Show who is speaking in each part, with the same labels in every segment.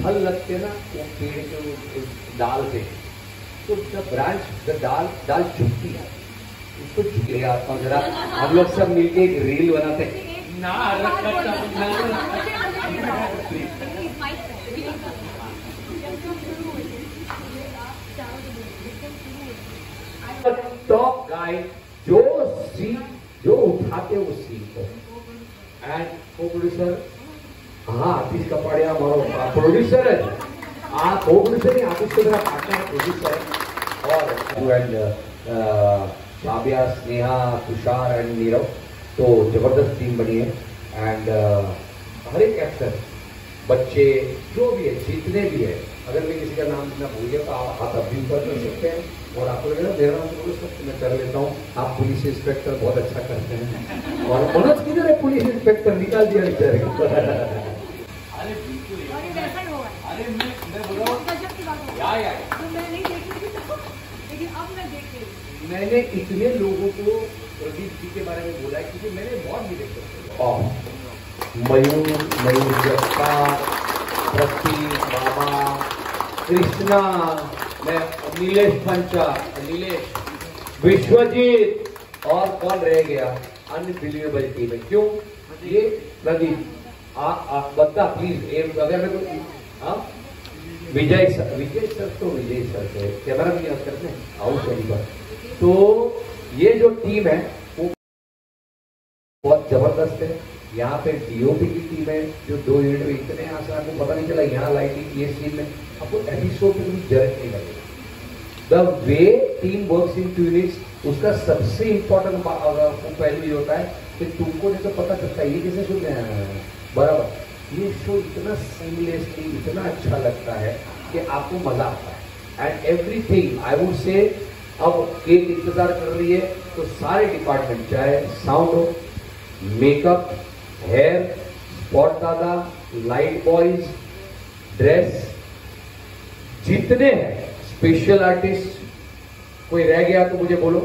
Speaker 1: फल लगते ना वो पेड़ के डाल पे तो द ब्रांच द डाल डाल झुकती है उसको झुके आता हूँ जरा। हम लोग सब मिलके एक रील बनाते हैं। ना टॉप गाय जो सीन जो उठाते वो सीन को। एंड को प्रोड्यूसर हाँ आतिश कपाड़िया हमारो प्रोड्यूसर है। आ को प्रोड्यूसर नहीं आतिश को मेरा पार्टनर प्रोड्यूसर है। और एंड काव्या स्नेहा तुषार एंड नीरव तो ज़बरदस्त टीम बनी है। एंड हर एक एक्टर बच्चे, जो भी है, जितने भी है, अगर मैं किसी का नाम ना भूल गया तो आप हाथ अभी ऊपर कर सकते हैं। और आपको लगेगा मेरा नाम बोलो सकते मैं कर लेता हूँ। आप पुलिस इंस्पेक्टर बहुत अच्छा करते हैं। और मनोज किधर है पुलिस इंस्पेक्टर निकाल दिया बेचारे को
Speaker 2: अरे बिल्कुल
Speaker 3: और ये वैसा ही होगा
Speaker 2: अरे मैं मैं बोल रहा हूँ
Speaker 3: गजब की बात
Speaker 2: या
Speaker 3: होगा
Speaker 2: या
Speaker 3: तो मैं नहीं देखी तो लेकिन अब मैं देख रही
Speaker 1: मैंने इतने लोगों को प्रदीप जी के बारे में बोला है क्योंकि मैंने बहुत डिटेक्ट और मयूर मयूर जप्पा प्रतीक बाबा कृष्णा मैं नीलेश पंचा नीलेश विश्वजीत और कौन रह गया? अनबिलीवेबल टीम है। क्यों? ये प्रदीप आ, आ बता प्लीज़ एक अगर मैं हाँ? विजय सर विजय सर तो विजय सर थे, कैमरा भी यूज़ करते हैं? आओ सही बात तो ये जो टीम है, वो बहुत ज़बरदस्त है। यहाँ पे डीओपी की टीम है, जो दो यूनिट में इतने यहाँ से आपको पता नहीं चला, यहाँ लाइटिंग ये सीन में। आपको एपिसोड में भी जर्क नहीं लगेगा the way team works in two units उसका सबसे इम्पोर्टेंट पहलू ये होता है कि तुमको तो पता चलता है, ये कैसे सुन रहे हैं बराबर। ये शो इतना सीमलेसली इतना अच्छा लगता है कि आपको मज़ा आता है। And everything I would say अब केक इंतज़ार कर रही है तो सारे डिपार्टमेंट चाहे साउंड हो मेकअप हेयर स्पॉट दादा लाइट बॉयज़ ड्रेस जितने हैं स्पेशल आर्टिस्ट कोई रह गया तो मुझे बोलो।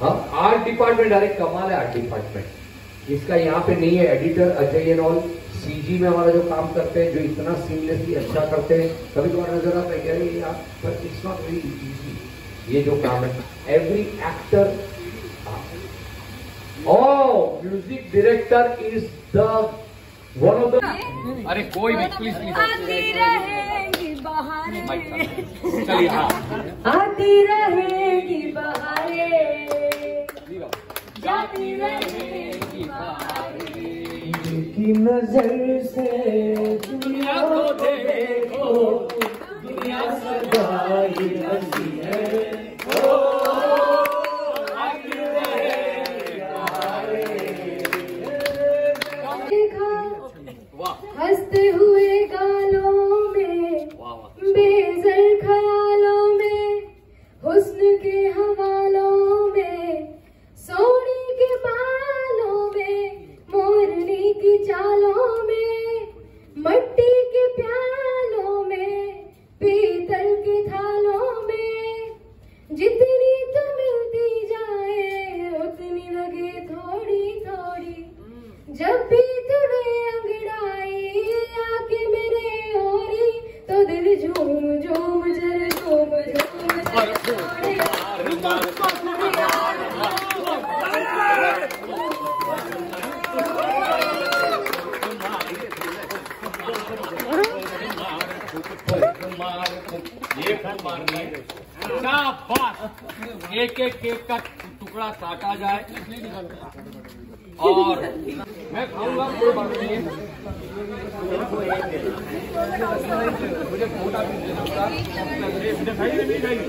Speaker 1: हाँ आर्ट डिपार्टमेंट अरे कमाल है आर्ट डिपार्टमेंट इसका यहाँ पे नहीं है editor Ajay and all CG में हमारा जो काम करते हैं जो इतना सीमलेसली अच्छा करते हैं कभी कभार नज़र आता है अरे यार पर इट्स नॉट वेरी इजी ये जो काम है every actor Oh, music director is the one of the.
Speaker 2: अरे कोई भी प्लीज़
Speaker 3: आती रहेंगी बहारें।
Speaker 2: चलिए हाँ।
Speaker 3: आती रहेगी बहारें। जाती रहेगी बहारें।
Speaker 1: की नज़र से
Speaker 2: दुनिया को देखो।
Speaker 1: दुनिया सदाई हँसी है।
Speaker 3: देखा हँसते हुए
Speaker 2: ये फल मारनी है शाबाश एक एक केक का टुकड़ा काटा जाए। और मैं खाऊँगा कोई बात है मुझे छोटा भी दे दूँगा मुझे खाइए नहीं खाइए